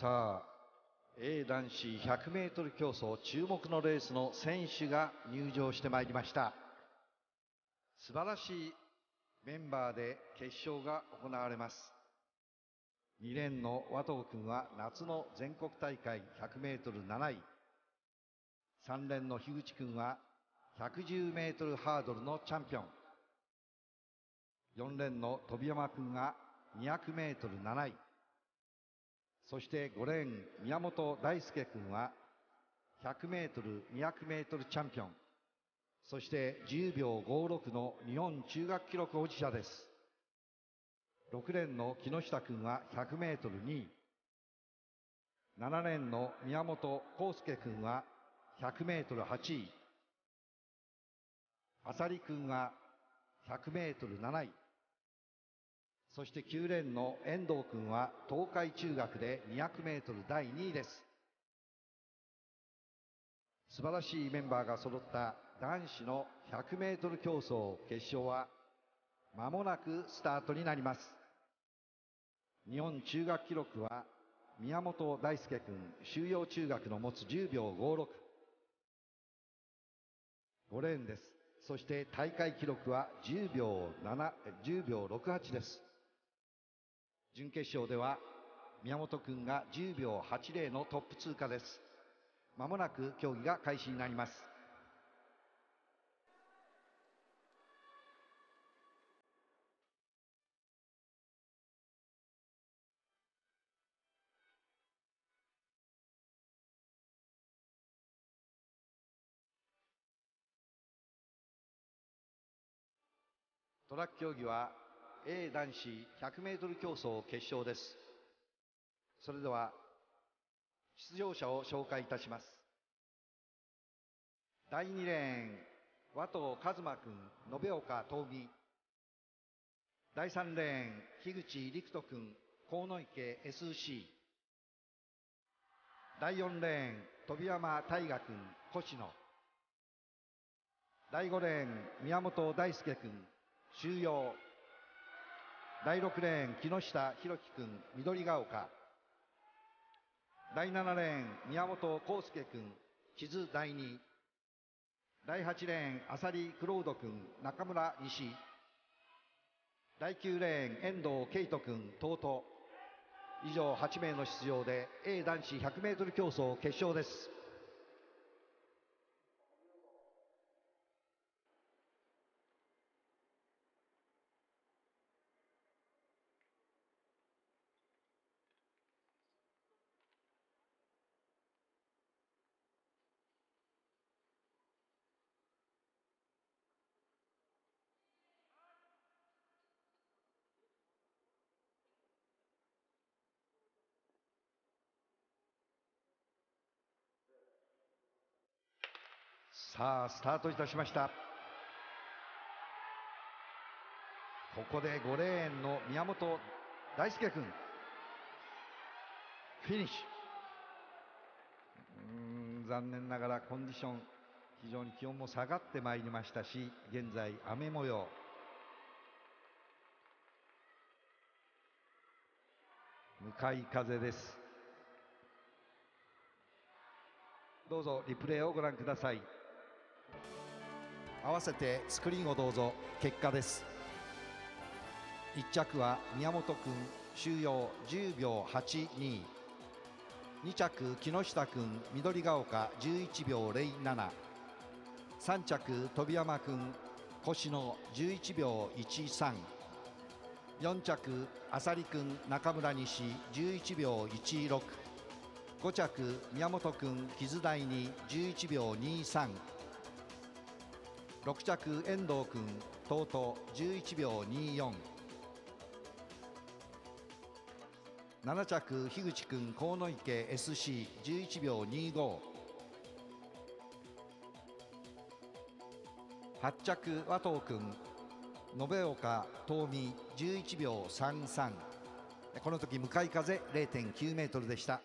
さあ A 男子 100m 競争注目のレースの選手が入場してまいりました。素晴らしいメンバーで決勝が行われます。2レーンの和藤君は夏の全国大会 100m7 位3レーンの樋口君は 110m ハードルのチャンピオン。4レーンの飛山君が 200m7 位。そして5レーン宮本大輔君は 100m、200m チャンピオン。そして10秒56の日本中学記録保持者です。6レーンの木下君は 100m2 位7レーンの宮本康介君は 100m8 位浅利君は 100m7 位そして9レーンの遠藤君は東海中学で200メートル第2位です。素晴らしいメンバーが揃った男子の100メートル競争決勝は間もなくスタートになります。日本中学記録は宮本大輔君、修養中学の持つ10秒56。5レーンです。そして大会記録は10秒7、10秒68です。準決勝では宮本君が10秒80のトップ通過です。まもなく競技が開始になります。トラック競技は A 男子100メートル競争決勝です。それでは、出場者を紹介いたします。第2レーン、和藤和馬君、延岡東美。第3レーン、樋口陸斗君、河野池 SC。第4レーン、飛山大河君、越野。第5レーン、宮本大輔君、収容。第6レーン木下弘樹君緑が丘。第7レーン宮本康介君地図第2第8レーン浅利クロード君中村西。第9レーン遠藤圭斗君東都以上8名の出場で A 男子 100m 競争決勝です。さあスタートいたしました。ここで5レーンの宮本大輔君。フィニッシュ。うん残念ながらコンディション非常に気温も下がってまいりましたし現在雨模様。向かい風です。どうぞリプレイをご覧ください。合わせてスクリーンをどうぞ。結果です。1着は宮本君収容10秒82 2着木下君緑が丘11秒073着飛山君星野11秒134着浅利君中村西11秒165着宮本君木津台に11秒23 6着遠藤君東都11秒24 7着樋口君河野池 SC11 秒25 8着和藤君延岡東美11秒33この時向かい風0.9メートルでした。